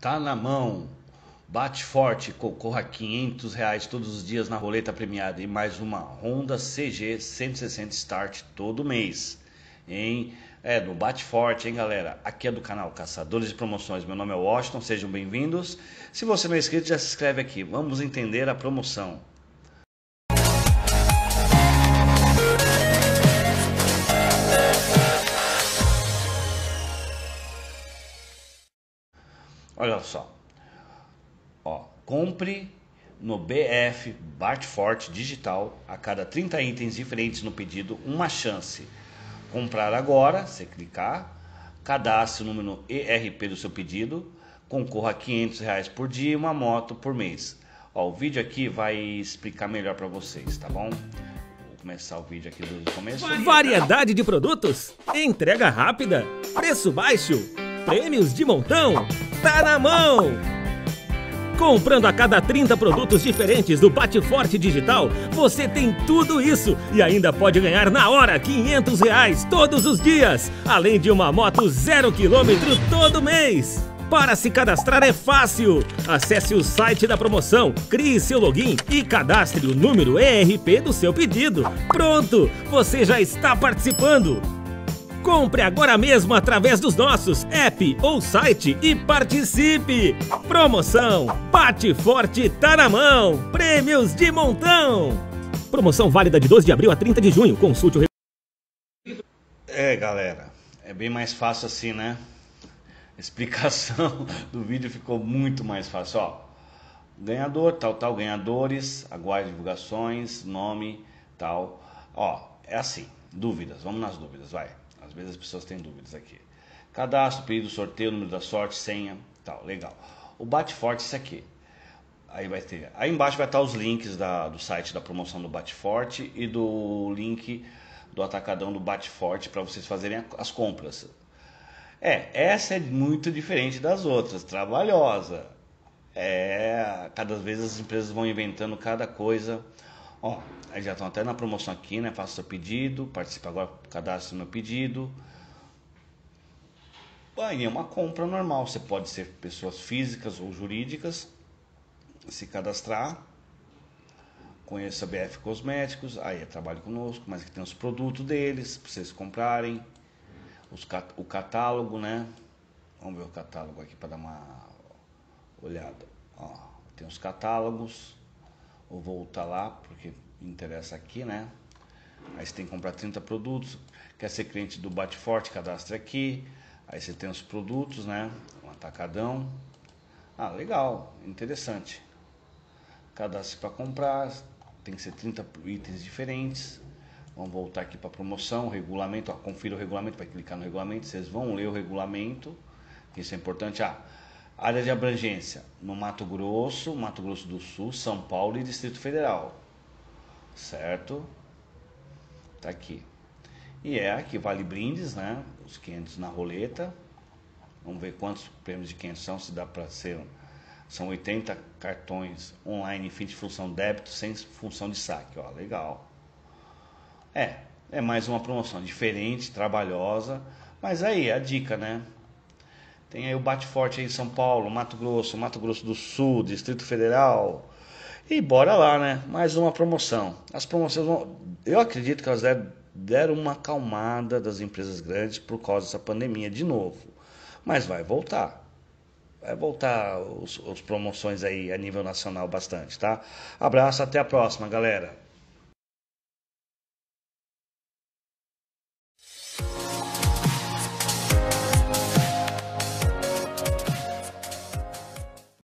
Tá na mão. Bate forte, concorra 500 reais todos os dias na roleta premiada e mais uma Honda CG 160 Start todo mês. Hein? É, no Bate Forte, hein, galera? Aqui é do canal Caçadores de Promoções. Meu nome é Washington, sejam bem-vindos. Se você não é inscrito, já se inscreve aqui. Vamos entender a promoção. Olha só. Ó, compre no BF Bart Forte Digital a cada 30 itens diferentes no pedido, uma chance. Comprar agora, você clicar, cadastre o número ERP do seu pedido, concorra a 500 reais por dia e uma moto por mês. Ó, o vídeo aqui vai explicar melhor para vocês, tá bom? Vou começar o vídeo aqui do começo. Variedade de produtos, entrega rápida, preço baixo, prêmios de montão, tá na mão! Comprando a cada 30 produtos diferentes do Bate Forte Digital, você tem tudo isso e ainda pode ganhar na hora 500 reais todos os dias, além de uma moto zero quilômetro todo mês. Para se cadastrar é fácil. Acesse o site da promoção, crie seu login e cadastre o número ERP do seu pedido. Pronto, você já está participando. Compre agora mesmo através dos nossos app ou site e participe! Promoção Bate Forte tá na mão! Prêmios de montão! Promoção válida de 12 de abril a 30 de junho. Consulte o É, galera, é bem mais fácil assim, né? A explicação do vídeo ficou muito mais fácil, ó. Ganhador, tal, tal, ganhadores, aguarde divulgações, nome, tal. Ó, é assim, dúvidas, vamos nas dúvidas, vai. Às vezes as pessoas têm dúvidas aqui. Cadastro, pedido, sorteio, número da sorte, senha, tal, legal. O Bate Forte, isso aqui. Aí vai ter. Aí embaixo vai estar os links da, do site da promoção do Bate Forte e do link do atacadão do Bate Forte para vocês fazerem as compras. É, essa é muito diferente das outras, trabalhosa. É, cada vez as empresas vão inventando cada coisa. Ó, aí já estão até na promoção aqui, né? Faça seu pedido, participe agora, cadastre meu pedido. Aí é uma compra normal. Você pode ser pessoas físicas ou jurídicas, se cadastrar. Conheça a BF Cosméticos, aí é trabalho conosco, mas que tem os produtos deles para vocês comprarem. Os, o catálogo, né? Vamos ver o catálogo aqui para dar uma olhada. Ó, tem os catálogos Vou voltar lá, porque interessa aqui, né? Aí você tem que comprar 30 produtos. Quer ser cliente do Bate Forte, cadastre aqui. Aí você tem os produtos, né? Um atacadão. Ah, legal, interessante. Cadastre para comprar. Tem que ser 30 itens diferentes. Vamos voltar aqui para promoção, regulamento. Ó, confira o regulamento, vai clicar no regulamento. Vocês vão ler o regulamento. Isso é importante. Ah, Área de abrangência no Mato Grosso, Mato Grosso do Sul, São Paulo e Distrito Federal. Certo? Tá aqui. E é aqui vale brindes, né? Os 500 na roleta. Vamos ver quantos prêmios de 500 são, se dá para ser. São 80 cartões online fim de função débito sem função de saque, ó, legal. É, é mais uma promoção diferente, trabalhosa, mas aí a dica, né? Tem aí o Bate Forte aí em São Paulo, Mato Grosso, Mato Grosso do Sul, Distrito Federal. E bora lá, né? Mais uma promoção. As promoções vão. Eu acredito que elas deram uma acalmada das empresas grandes por causa dessa pandemia de novo. Mas vai voltar. Vai voltar os, os promoções aí a nível nacional bastante, tá? Abraço, até a próxima, galera.